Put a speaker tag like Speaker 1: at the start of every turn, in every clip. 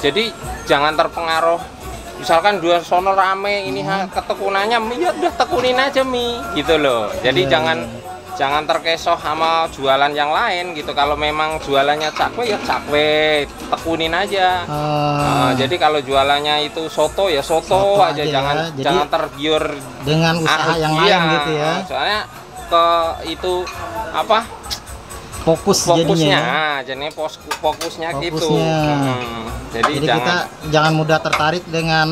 Speaker 1: Jadi jangan terpengaruh misalkan dua sono rame ini ha, ketekunannya ya udah tekunin aja mie gitu loh. Jadi
Speaker 2: Iya,
Speaker 1: jangan jangan terkesoh sama jualan yang lain gitu. Kalau memang jualannya cakwe ya cakwe, tekunin aja.
Speaker 2: Ah,
Speaker 1: Nah, jadi kalau jualannya itu soto ya soto,
Speaker 2: Soto
Speaker 1: aja,
Speaker 2: aja
Speaker 1: jangan
Speaker 2: ya. Jadi
Speaker 1: jangan tergiur
Speaker 2: dengan usaha
Speaker 1: ah,
Speaker 2: yang
Speaker 1: iya.
Speaker 2: lain gitu ya.
Speaker 1: Soalnya ke itu apa
Speaker 2: Fokus
Speaker 1: fokusnya,
Speaker 2: jadinya. ya.
Speaker 1: ah, jadi pos, fokusnya, gitu.
Speaker 2: Fokusnya.
Speaker 1: Hmm, jadi,
Speaker 2: Jadi
Speaker 1: jangan
Speaker 2: kita jangan mudah tertarik dengan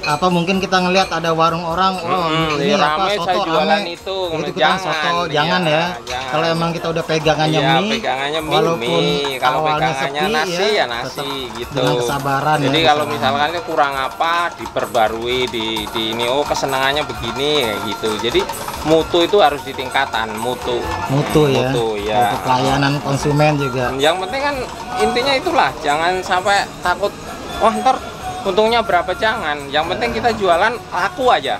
Speaker 2: apa mungkin kita ngelihat ada warung orang oh
Speaker 1: Mm-mm,
Speaker 2: ini
Speaker 1: iya,
Speaker 2: apa
Speaker 1: rame,
Speaker 2: soto
Speaker 1: saya jualan
Speaker 2: rame
Speaker 1: itu.
Speaker 2: itu kita
Speaker 1: Jangan,
Speaker 2: soto
Speaker 1: iya,
Speaker 2: jangan ya
Speaker 1: jangan.
Speaker 2: kalau emang kita udah pegangannya
Speaker 1: Iya,
Speaker 2: mie
Speaker 1: pegangannya mie,
Speaker 2: walaupun
Speaker 1: mie. Kalau
Speaker 2: awalnya
Speaker 1: pegangannya
Speaker 2: sepi
Speaker 1: nasi ya, nasi
Speaker 2: tetap
Speaker 1: gitu.
Speaker 2: dengan kesabaran
Speaker 1: Jadi
Speaker 2: ya,
Speaker 1: kalau misalkan ini kurang apa diperbarui di di ini oh kesenangannya begini gitu. Jadi mutu itu harus ditingkatkan, mutu.
Speaker 2: mutu ya
Speaker 1: Mutu, ya.
Speaker 2: Mutu pelayanan konsumen juga
Speaker 1: Yang penting kan intinya itulah, jangan sampai takut wah ntar untungnya berapa jangan. Yang penting kita jualan laku aja.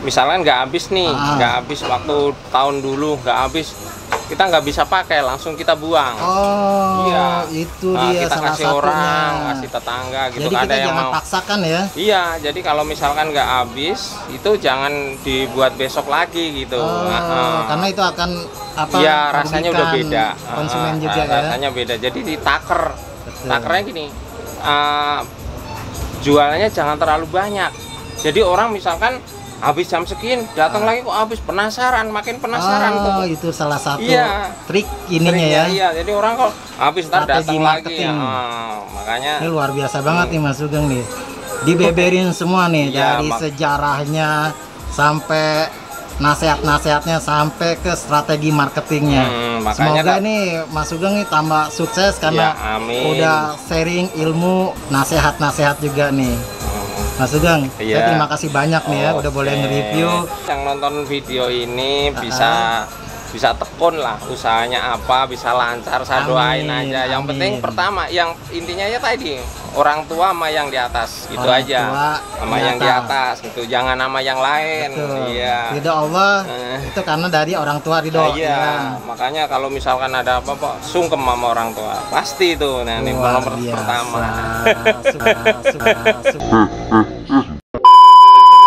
Speaker 1: Misalkan nggak habis nih,
Speaker 2: Ah.
Speaker 1: nggak habis waktu tahun dulu nggak habis, kita nggak bisa pakai, langsung kita buang.
Speaker 2: oh
Speaker 1: Iya.
Speaker 2: itu
Speaker 1: Nah,
Speaker 2: dia
Speaker 1: kita
Speaker 2: salah
Speaker 1: kasih
Speaker 2: satunya
Speaker 1: orang, kasih tetangga gitu.
Speaker 2: jadi
Speaker 1: Ada
Speaker 2: kita
Speaker 1: yang
Speaker 2: jangan
Speaker 1: mau.
Speaker 2: paksakan ya
Speaker 1: Iya, jadi kalau misalkan nggak habis, itu jangan dibuat besok lagi gitu.
Speaker 2: Oh,
Speaker 1: Nah,
Speaker 2: karena itu akan apa
Speaker 1: Iya, rasanya udah beda.
Speaker 2: konsumen
Speaker 1: Ah,
Speaker 2: juga
Speaker 1: ah,
Speaker 2: ya
Speaker 1: Rasanya beda. Jadi ditaker.
Speaker 2: Betul.
Speaker 1: Takernya gini. ah, jualannya jangan terlalu banyak. Jadi orang misalkan habis jam sekian datang lagi kok habis penasaran, makin penasaran
Speaker 2: oh
Speaker 1: kok.
Speaker 2: itu salah satu
Speaker 1: Iya.
Speaker 2: trik ininya
Speaker 1: Seringnya,
Speaker 2: ya
Speaker 1: Iya, jadi orang kok habis datang lagi.
Speaker 2: marketing.
Speaker 1: Ah, makanya
Speaker 2: Ini luar biasa banget nih Mas Sugeng nih. Dibeberin semua nih
Speaker 1: Iya,
Speaker 2: dari sejarahnya sampai nasihat-nasihatnya sampai ke strategi marketingnya.
Speaker 1: Hmm, makanya
Speaker 2: Semoga
Speaker 1: Kak-
Speaker 2: nih Mas Sugeng nih tambah sukses karena
Speaker 1: Ya, amin.
Speaker 2: udah sharing ilmu nasihat-nasihat juga nih.
Speaker 1: Hmm.
Speaker 2: Mas Sugeng,
Speaker 1: Iya.
Speaker 2: saya terima kasih banyak nih ya udah boleh nge-review.
Speaker 1: Yang nonton video ini bisa bisa tekun lah usahanya apa, bisa lancar, saya
Speaker 2: Amin,
Speaker 1: doain aja. Yang
Speaker 2: amin.
Speaker 1: penting pertama, yang intinya ya tadi orang tua sama yang di atas gitu
Speaker 2: Orang
Speaker 1: aja.
Speaker 2: tua
Speaker 1: Sama yang di
Speaker 2: atas.
Speaker 1: atas gitu, jangan nama yang lain.
Speaker 2: Betul.
Speaker 1: Iya.
Speaker 2: Ridho Allah
Speaker 1: Eh.
Speaker 2: itu karena dari orang tua ridho.
Speaker 1: Nah, iya,
Speaker 2: ya.
Speaker 1: makanya kalau misalkan ada apa-apa, sungkem sama orang tua. Pasti itu. Nah, ini nomor pertama.
Speaker 2: Suka- suka- suka.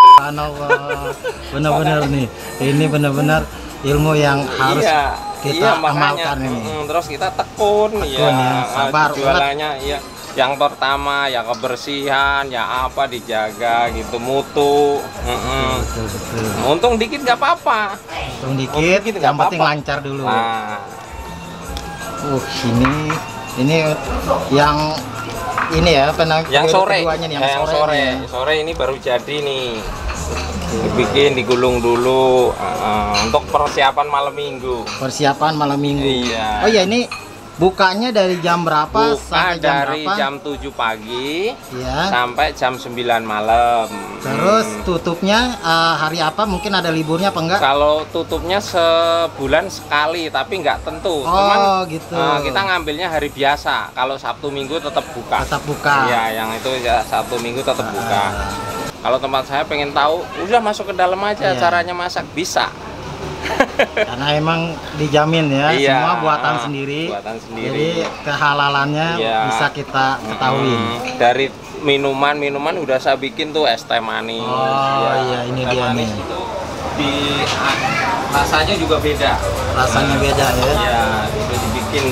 Speaker 2: Subhanallah. Benar-benar nih. Ini benar-benar ilmu yang harus
Speaker 1: iya,
Speaker 2: kita
Speaker 1: iya, makanya.
Speaker 2: amalkan ini.
Speaker 1: Mm, terus kita tekun,
Speaker 2: Tekun ya, sabar,
Speaker 1: jualannya iya. Yang pertama ya kebersihan, ya apa dijaga gitu, mutu. Mm-mm.
Speaker 2: Betul betul.
Speaker 1: Untung dikit nggak apa-apa.
Speaker 2: Untung dikit,
Speaker 1: dikit nggak
Speaker 2: yang penting
Speaker 1: apa-apa.
Speaker 2: lancar dulu.
Speaker 1: Nah,
Speaker 2: Uh, ini ini yang ini ya penang
Speaker 1: yang sore,
Speaker 2: keduanya nih, yang,
Speaker 1: eh, yang
Speaker 2: sore.
Speaker 1: sore,
Speaker 2: nih.
Speaker 1: sore ini baru jadi nih. Dibikin, digulung dulu uh, untuk persiapan malam minggu.
Speaker 2: Persiapan malam minggu.
Speaker 1: Iya.
Speaker 2: Oh ya ini bukanya dari jam berapa
Speaker 1: Buka
Speaker 2: sampai jam
Speaker 1: dari
Speaker 2: berapa?
Speaker 1: jam 7 pagi
Speaker 2: Ya.
Speaker 1: sampai jam 9 malam.
Speaker 2: Terus
Speaker 1: Hmm.
Speaker 2: tutupnya eh, hari apa? Mungkin ada liburnya apa enggak?
Speaker 1: Kalau tutupnya sebulan sekali, tapi nggak tentu.
Speaker 2: Oh,
Speaker 1: Cuman
Speaker 2: gitu.
Speaker 1: eh, kita ngambilnya hari biasa. Kalau Sabtu Minggu tetap buka.
Speaker 2: Tetap buka.
Speaker 1: Iya, yang itu ya Sabtu Minggu tetap buka. Kalau tempat saya pengen tahu, udah masuk ke dalam aja
Speaker 2: Iya.
Speaker 1: caranya masak bisa.
Speaker 2: karena emang dijamin ya
Speaker 1: Iya,
Speaker 2: semua buatan
Speaker 1: ah,
Speaker 2: sendiri.
Speaker 1: buatan sendiri.
Speaker 2: Jadi kehalalannya
Speaker 1: Iya.
Speaker 2: bisa kita ketahui.
Speaker 1: Mm, dari minuman minuman udah saya bikin tuh es teh manis.
Speaker 2: Oh, iya, ini
Speaker 1: es teh
Speaker 2: dia
Speaker 1: manis
Speaker 2: nih.
Speaker 1: itu di ah, rasanya juga beda.
Speaker 2: Rasanya beda ya.
Speaker 1: Iya, itu dibikin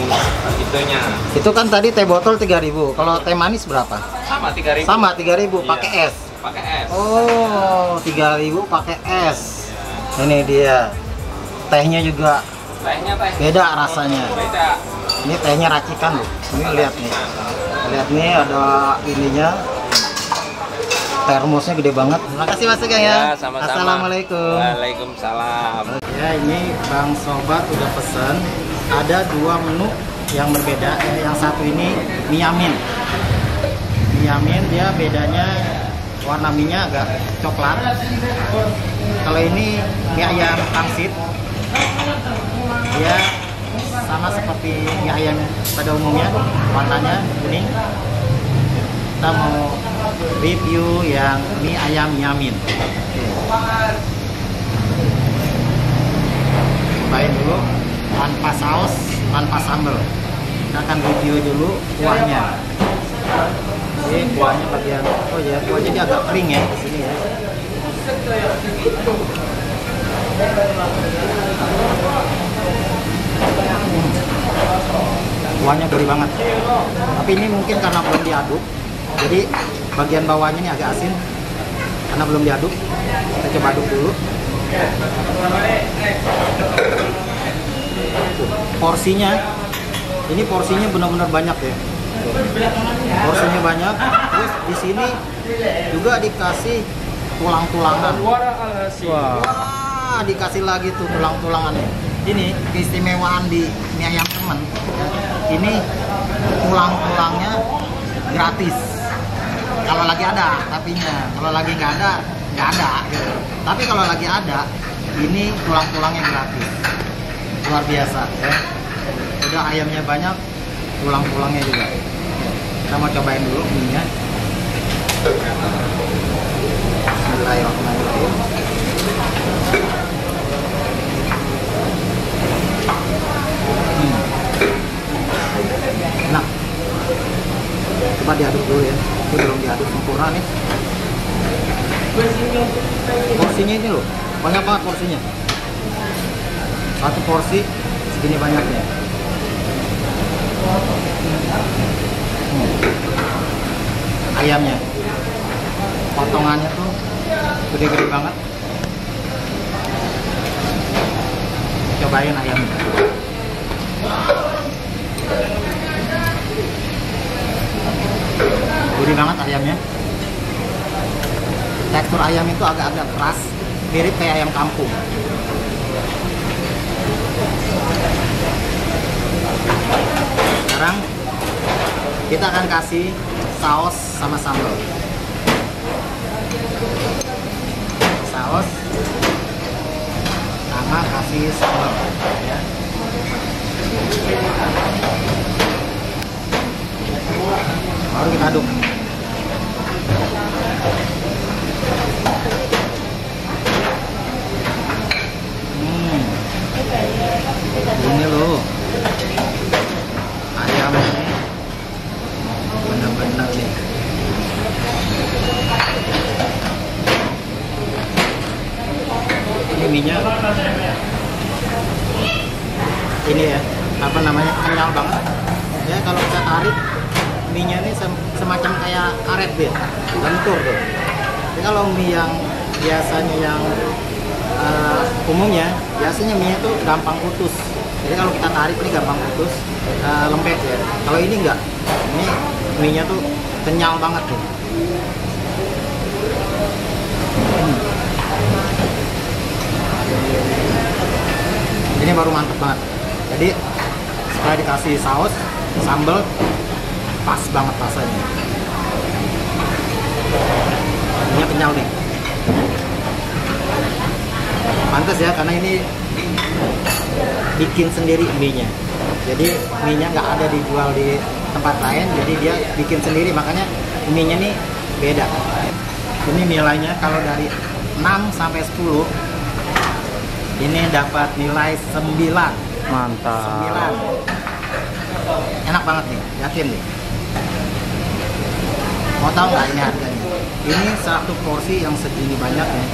Speaker 1: itunya
Speaker 2: Itu kan tadi teh botol 3000. Kalau teh manis berapa?
Speaker 1: sama 3000.
Speaker 2: Sama 3000
Speaker 1: Iya.
Speaker 2: pakai es.
Speaker 1: Pakai es.
Speaker 2: Oh, 3000 pakai es. Ini dia. Tehnya juga
Speaker 1: Tehnya teh
Speaker 2: beda rasanya.
Speaker 1: beda.
Speaker 2: Ini tehnya racikan loh. Ini lihat nih. Lihat nih ada ininya. Termosnya gede banget. Terima kasih Mas Sugeng ya.
Speaker 1: Ya, sama-sama.
Speaker 2: Assalamualaikum.
Speaker 1: Waalaikumsalam.
Speaker 2: Ya ini Bang Sobat udah pesen ada dua menu yang berbeda. Eh, yang satu ini miyamin. Miyamin dia bedanya warna minyak agak coklat. Kalau ini mie ayam pangsit. Dia sama seperti mie ayam pada umumnya warnanya kuning. Kita mau review yang mie ayam yamin. cobain dulu tanpa saus, tanpa sambal. Kita akan review dulu kuahnya. Ini kuahnya bagian oh ya kuahnya dia agak kering ya di sini ya. Kuahnya gurih banget. Tapi ini mungkin karena belum diaduk, jadi bagian bawahnya ini agak asin karena belum diaduk. Kita coba aduk dulu. Porsinya, ini porsinya benar-benar banyak ya. Porsinya banyak. Terus di sini juga dikasih tulang-tulangan. Wah, dikasih lagi tuh tulang-tulangannya. Ini keistimewaan di mie ayam temen. ya. Ini tulang-tulangnya gratis. Kalau lagi ada, tapinya. Kalau lagi nggak ada, nggak ada. Gitu. Tapi kalau lagi ada, ini tulang-tulangnya gratis. Luar biasa. Ya. Udah ayamnya banyak, tulang-tulangnya juga. Kita mau cobain dulu mie-nya. Bismillahirrahmanirrahim. Hmm. Enak. Coba diaduk dulu ya. Ini belum diaduk sempurna nih. Porsinya ini loh, banyak banget porsinya. Satu porsi segini banyaknya. Ayamnya, potongannya tuh gede-gede banget. Cobain ayamnya. Gurih banget ayamnya. Tekstur ayam itu agak-agak keras, mirip kayak ayam kampung. Sekarang kita akan kasih saus sama sambal. Saus sama kasih sambal ya. Baru kita aduk. Hmm. Ini loh. Ayam ini benar-benar nih. Ini minyak. Ini ya, apa namanya? Kenyal banget. Ya kalau kita tarik mie-nya ini sem- semacam kayak karet dia, lentur tuh. Tapi kalau mie yang biasanya yang eh, umumnya, biasanya mie itu gampang putus. Jadi kalau kita tarik ini gampang putus, eh, lembek ya. Kalau ini enggak, ini mie-nya tuh kenyal banget tuh. Ini baru mantep banget. Jadi setelah dikasih saus, sambal, pas banget rasanya. Ini kenyal nih. Pantes ya karena ini bikin sendiri mie-nya. Jadi mie-nya nggak ada dijual di tempat lain, jadi dia bikin sendiri makanya mie-nya nih beda. Ini nilainya kalau dari 6 sampai 10 ini dapat nilai 9.
Speaker 1: Mantap.
Speaker 2: 9. Enak banget nih, yakin nih. Mau tahu nggak ini harganya? Ini satu porsi yang segini banyak nih.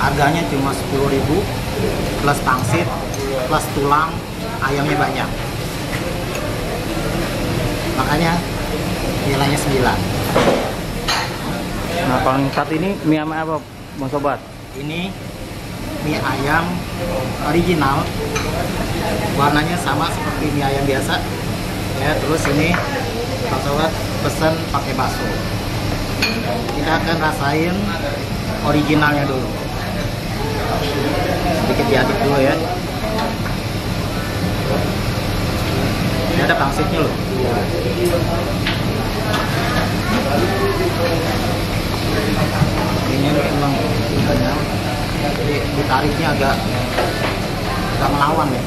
Speaker 2: Harganya cuma 10.000 plus pangsit, plus tulang, ayamnya banyak. Makanya nilainya 9.
Speaker 1: Nah, paling saat ini mie apa, Bang Sobat?
Speaker 2: Ini mie ayam original. Warnanya sama seperti mie ayam biasa. Ya, terus ini Pak Sobat pesan pakai bakso. Kita akan rasain originalnya dulu. Sedikit diaduk dulu ya. Ini ada pangsitnya loh. Ini memang. Jadi ditariknya agak agak melawan ya.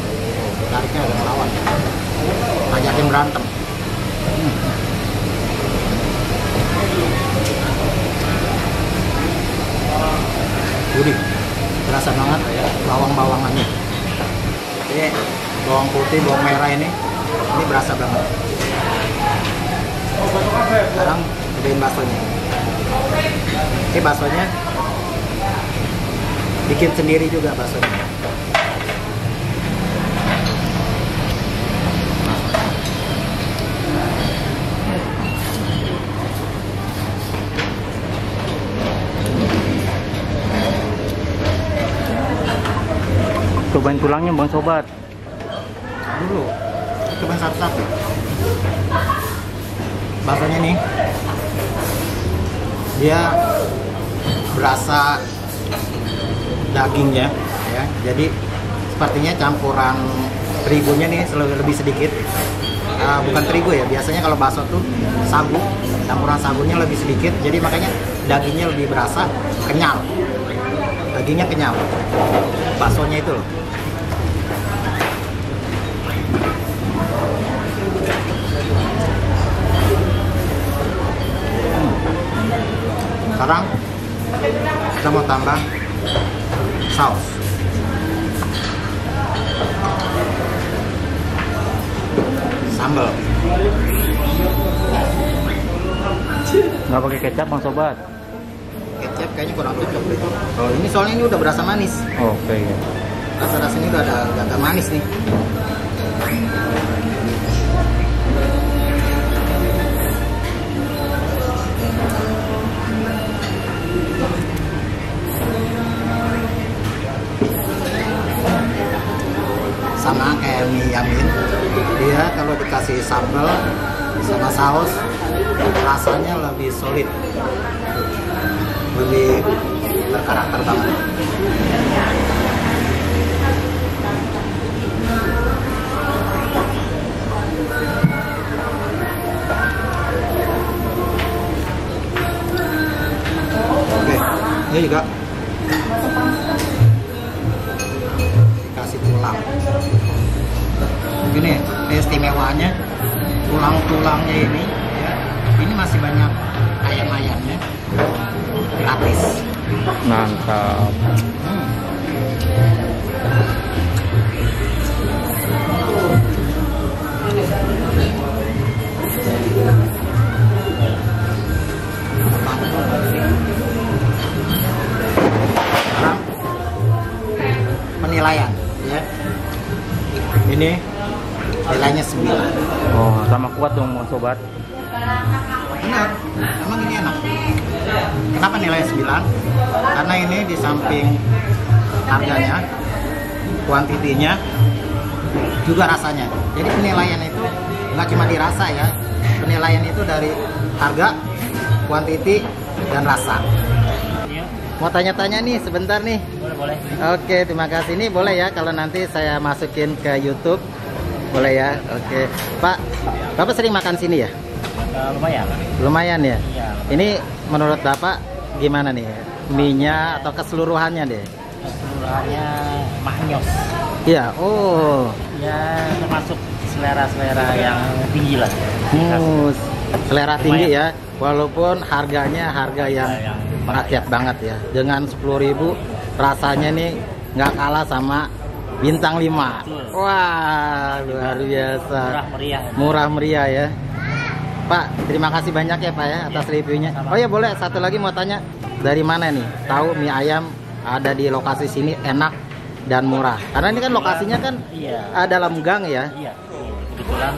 Speaker 2: Tariknya agak melawan. Ngajakin berantem. Hmm. Gurih. Terasa banget bawang-bawangannya. Jadi bawang putih, bawang merah ini ini berasa banget. sekarang cobain baksonya ini baksonya bikin sendiri juga baksonya
Speaker 3: Cobain tulangnya bang sobat.
Speaker 2: dulu. Cobain satu-satu. Baksonya nih. Dia berasa dagingnya ya. Jadi sepertinya campuran terigunya nih lebih sedikit. Ah, bukan terigu ya biasanya kalau bakso tuh sagu campuran sagunya lebih sedikit. Jadi makanya dagingnya lebih berasa kenyal. Dagingnya kenyal. Baksonya itu loh. Sekarang kita mau tambah saus sambal
Speaker 3: Nggak pakai kecap bang sobat.
Speaker 2: kecap kayaknya kurang cocok deh kalau ini soalnya ini udah berasa manis
Speaker 3: Oke. ya.
Speaker 2: rasa rasanya udah ada agak, agak manis nih sama kayak mie yamin. Dia kalau dikasih sambal sama saus rasanya lebih solid. Lebih berkarakter banget. Oke, ini juga tulang. Ini istimewanya tulang-tulangnya ini ya, ini masih banyak ayam-ayamnya gratis.
Speaker 3: Mantap.
Speaker 2: Hmm. Penilaian ya. Ini nilainya 9.
Speaker 3: Oh sama kuat dong sobat.
Speaker 2: Benar, emang ini enak. Kenapa nilai 9? Karena ini di samping harganya, kuantitinya, juga rasanya. Jadi penilaian itu nggak cuma dirasa ya, penilaian itu dari harga, kuantiti, dan rasa. Mau tanya-tanya nih sebentar nih.
Speaker 3: Boleh boleh.
Speaker 2: Oke, terima kasih. Ini boleh ya kalau nanti saya masukin ke YouTube. Boleh ya. Oke. Pak, Bapak sering makan sini ya?
Speaker 3: lumayan.
Speaker 2: Lumayan ya.
Speaker 3: Iya.
Speaker 2: Ini menurut Bapak gimana nih? Mie-nya atau keseluruhannya deh?
Speaker 3: Keseluruhannya mahnyos.
Speaker 2: Iya. Oh.
Speaker 3: Ya termasuk selera-selera yang tinggi lah.
Speaker 2: Mus. Selera tinggi ya. Walaupun harganya harga yang
Speaker 3: yang
Speaker 2: merakyat banget ya. Dengan 10.000 rasanya nih nggak kalah sama bintang 5.
Speaker 3: Betul.
Speaker 2: Wah, luar biasa.
Speaker 3: murah meriah.
Speaker 2: murah meriah ya. Pak, terima kasih banyak ya Pak ya atas reviewnya.
Speaker 3: sama.
Speaker 2: Oh ya boleh satu lagi mau tanya dari mana nih? Tahu mie ayam ada di lokasi sini enak dan murah. Karena ini kan lokasinya kan
Speaker 3: Iya.
Speaker 2: dalam gang ya.
Speaker 3: Iya. Kebetulan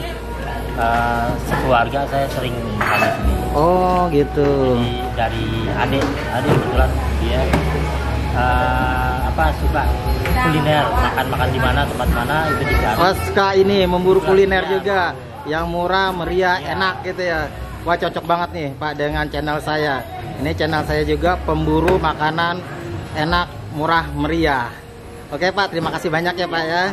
Speaker 3: eh, sekeluarga saya sering makan di sini.
Speaker 2: Oh gitu.
Speaker 3: Jadi dari adik, adik kebetulan dia eh, apa suka kuliner, makan-makan di mana, tempat mana itu dicari.
Speaker 2: Oska ini memburu kuliner
Speaker 3: Iya.
Speaker 2: juga yang murah, meriah,
Speaker 3: Iya.
Speaker 2: enak gitu ya. Wah cocok banget nih Pak dengan channel saya. Ini channel saya juga pemburu makanan enak, murah, meriah. Oke Pak, terima kasih banyak ya Pak ya.